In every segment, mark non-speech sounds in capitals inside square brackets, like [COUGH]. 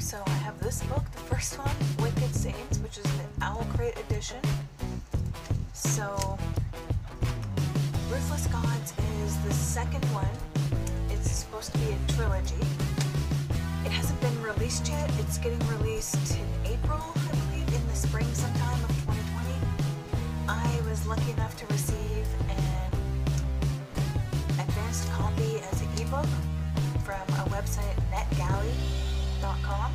So I have this book, the first one, Wicked Saints, which is the Owl Crate edition. So Ruthless Gods is the second one. It's supposed to be a trilogy. It hasn't been released yet. It's getting released in April, I believe, in the spring sometime of 2020. I was lucky enough to receive an advanced copy as an ebook from a website, netgalley.com.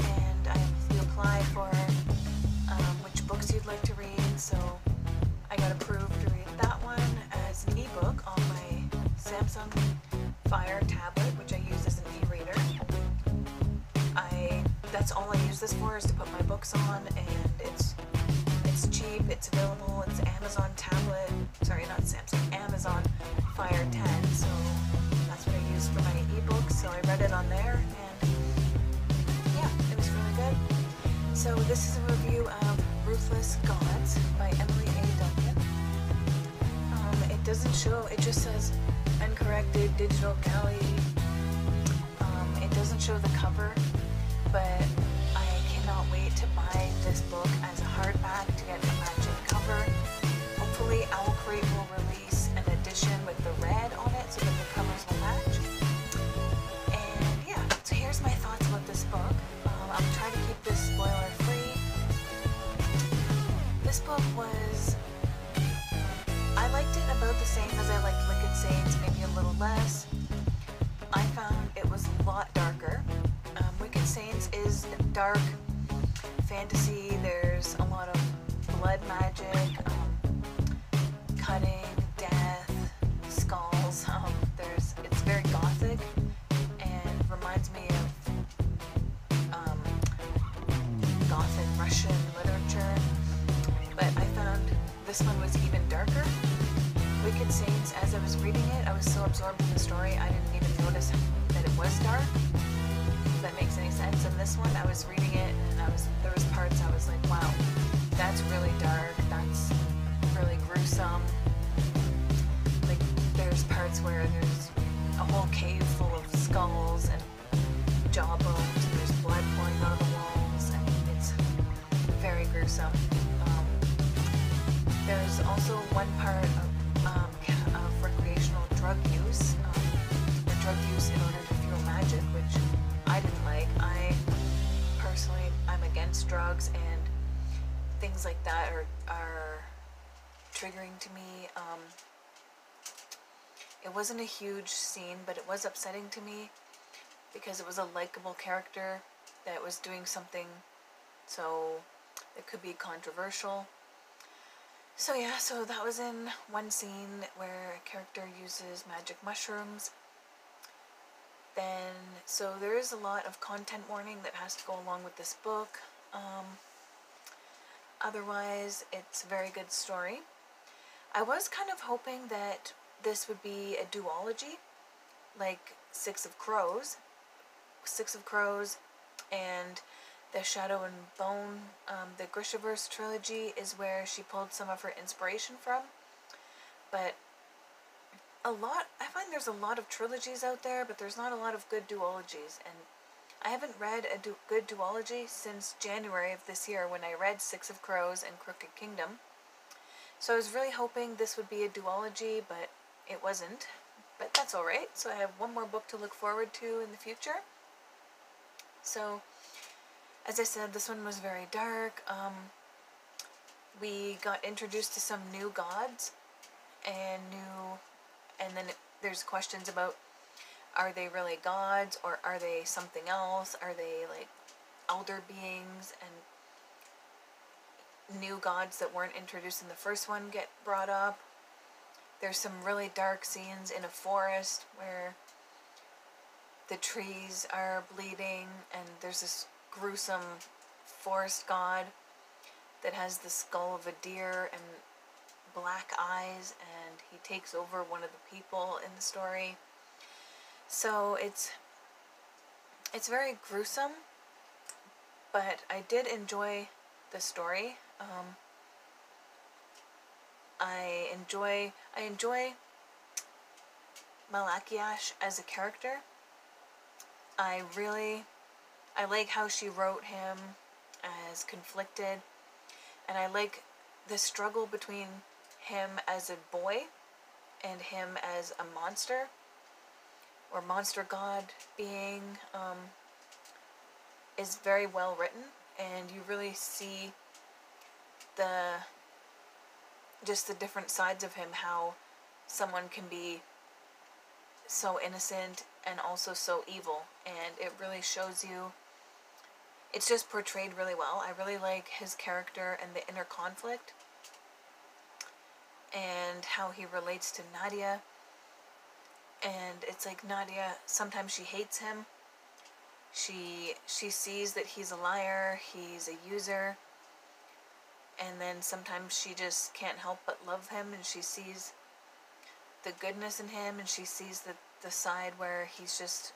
And I you apply for um, which books you'd like to read. So I got approved to read that one as an ebook on my Samsung Fire tablet, which I use as an e-reader. I that's all I use this for is to put my books on, and it's it's cheap. It's available. It's Amazon tablet. Sorry, not Samsung. Amazon Fire 10. So that's what I use for my ebooks. So I read it on there, So this is a review of Ruthless Gods by Emily A. Duncan. Um, it doesn't show. It just says uncorrected digital galley. Um, it doesn't show the cover, but I cannot wait to buy this book as a hardback This was. I liked it about the same as I liked Wicked Saints, maybe a little less. I found it was a lot darker. Um, Wicked Saints is dark fantasy. There's this one was even darker. Wicked Saints, as I was reading it, I was so absorbed in the story, I didn't even notice that it was dark. If that makes any sense. And this one, I was reading it, and I was there was parts I was like, wow, that's really dark. That's really gruesome. Like there's parts where there's a whole cave full of skulls and things like that are are triggering to me. Um, it wasn't a huge scene, but it was upsetting to me because it was a likable character that was doing something so it could be controversial. So yeah, so that was in one scene where a character uses magic mushrooms. Then, so there is a lot of content warning that has to go along with this book. Um, otherwise, it's a very good story. I was kind of hoping that this would be a duology, like Six of Crows. Six of Crows and the Shadow and Bone, um, the Grishaverse trilogy is where she pulled some of her inspiration from. But a lot, I find there's a lot of trilogies out there, but there's not a lot of good duologies. And I haven't read a du- good duology since January of this year when I read Six of Crows and Crooked Kingdom. So I was really hoping this would be a duology, but it wasn't. But that's alright. So I have one more book to look forward to in the future. So, as I said, this one was very dark. Um, we got introduced to some new gods and new, and then it, there's questions about are they really gods or are they something else? Are they like elder beings and new gods that weren't introduced in the first one get brought up? There's some really dark scenes in a forest where the trees are bleeding and there's this gruesome forest god that has the skull of a deer and black eyes and he takes over one of the people in the story so it's it's very gruesome but i did enjoy the story. Um, i enjoy i enjoy Malachiasz as a character. I really I like how she wrote him as conflicted, and I like the struggle between him as a boy and him as a monster or monster god being um, is very well written and you really see the just the different sides of him how someone can be so innocent and also so evil and it really shows you it's just portrayed really well. I really like his character and the inner conflict and how he relates to Nadya and it's like Nadya sometimes she hates him. She she sees that he's a liar he's a user and then sometimes she just can't help but love him and she sees the goodness in him and she sees the, the side where he's just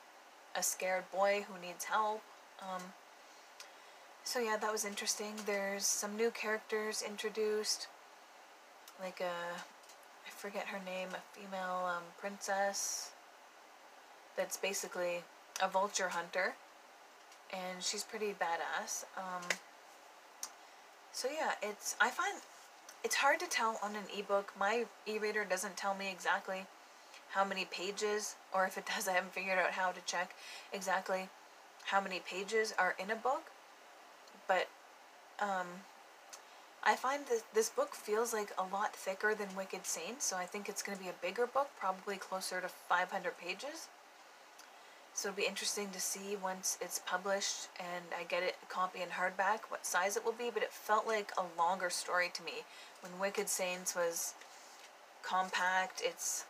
a scared boy who needs help um, so yeah that was interesting. There's some new characters introduced like a I forget her name a female um, princess that's basically a vulture hunter and she's pretty badass um, so yeah, it's I find it's hard to tell on an ebook. My e-reader doesn't tell me exactly how many pages, or if it does, [LAUGHS] I haven't figured out how to check exactly how many pages are in a book. But um, I find that this book feels like a lot thicker than Wicked Saints, so I think it's going to be a bigger book, probably closer to 500 pages. So it'll be interesting to see once it's published and I get it a copy in hardback what size it will be, but it felt like a longer story to me. When Wicked Saints was compact, it's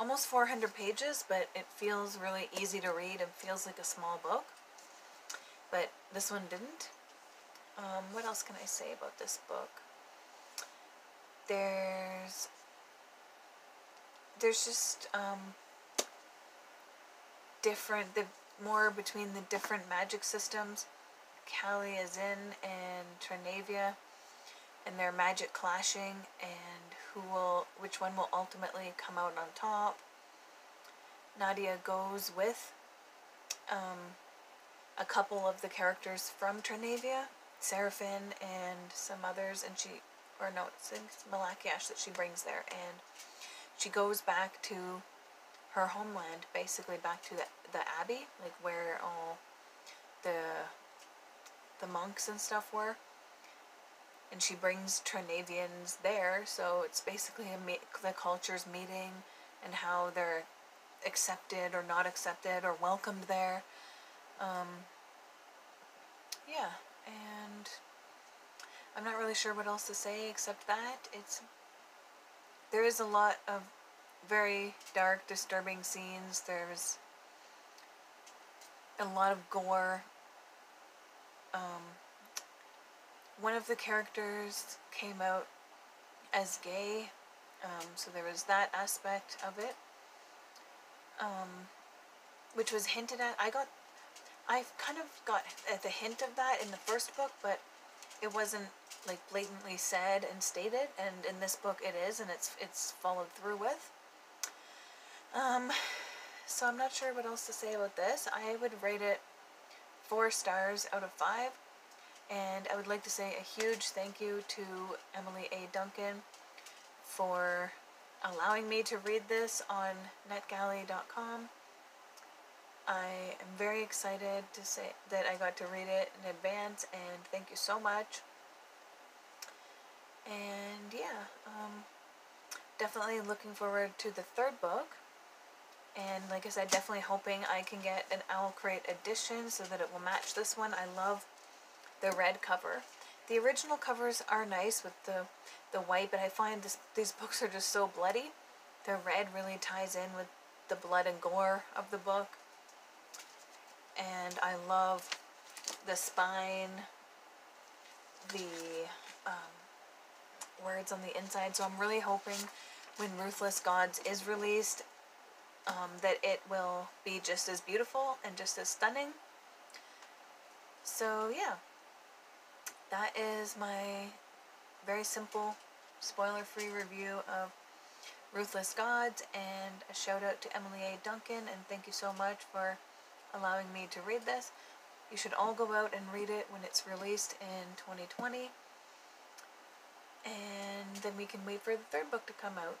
almost 400 pages, but it feels really easy to read and feels like a small book. But this one didn't. Um, what else can I say about this book? There's there's just um, different, the more between the different magic systems, Kalyazin and Tranavia, and their magic clashing, and who will, which one will ultimately come out on top. Nadya goes with um, a couple of the characters from Tranavia, Serefin and some others, and she, or no, it's Malachiasz that she brings there, and she goes back to her homeland, basically back to the, the abbey, like where all the the monks and stuff were. And she brings Tranavians there, so it's basically the cultures meeting and how they're accepted or not accepted or welcomed there. Um, yeah, and I'm not really sure what else to say except that it's there is a lot of very dark, disturbing scenes. There's a lot of gore. Um, one of the characters came out as gay, um, so there was that aspect of it, um, which was hinted at. I got, I kind of got the hint of that in the first book, but it wasn't like blatantly said and stated. And in this book, it is, and it's it's followed through with. Um, so I'm not sure what else to say about this. I would rate it four stars out of five. And I would like to say a huge thank you to Emily A. Duncan for allowing me to read this on netgalley.com. I am very excited to say that I got to read it in advance and thank you so much. And yeah, um, definitely looking forward to the third book. And like I said, definitely hoping I can get an Owl Crate edition so that it will match this one. I love the red cover. The original covers are nice with the, the white, but I find this, these books are just so bloody. The red really ties in with the blood and gore of the book. And I love the spine, the um, words on the inside. So I'm really hoping when Ruthless Gods is released, um, that it will be just as beautiful and just as stunning. So yeah, that is my very simple spoiler-free review of Ruthless Gods and a shout out to Emily A. Duncan and thank you so much for allowing me to read this. You should all go out and read it when it's released in 2020. And then we can wait for the third book to come out.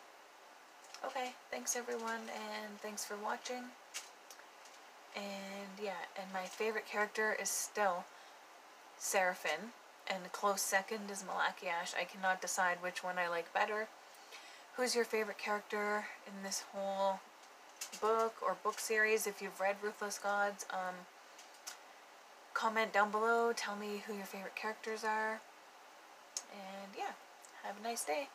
Okay, thanks everyone, and thanks for watching. And yeah, and my favorite character is still Serefin, and close second is Malachiasz. I cannot decide which one I like better. Who's your favorite character in this whole book or book series? If you've read Ruthless Gods, um, comment down below. Tell me who your favorite characters are. And yeah, have a nice day.